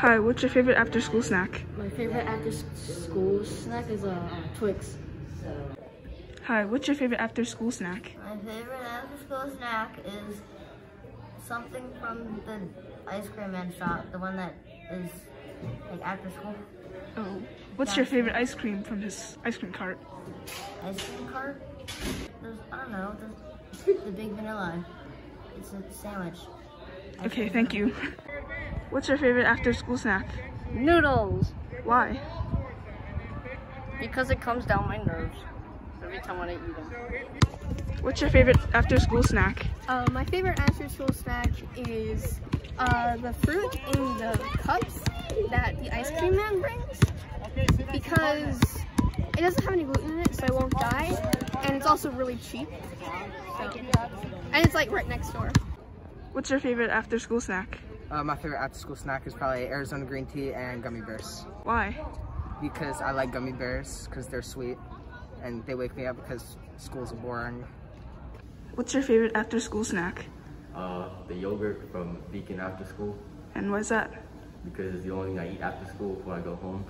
Hi, what's your favorite after school snack? My favorite after school snack is uh, Twix. Hi, what's your favorite after school snack? My favorite after school snack is something from the ice cream man shop, the one that is like after school. Oh, what's your favorite ice cream from his ice cream cart? Ice cream cart? There's, I don't know, the, the big vanilla. It's a sandwich. Ice Okay, thank sandwich. you. What's your favorite after school snack? Noodles! Why? Because it comes down my nerves every time when I eat them. What's your favorite after school snack? Uh, my favorite after school snack is uh, the fruit in the cups that the ice cream man brings because it doesn't have any gluten in it so I won't die and it's also really cheap. So, and it's like right next door. What's your favorite after school snack? Uh, my favorite after school snack is probably Arizona green tea and gummy bears Why? because I like gummy bears because they're sweet and they wake me up because school's boring. What's your favorite after school snack? Uh, the yogurt from Beacon After School And what's that? because it's the only thing I eat after school before I go home.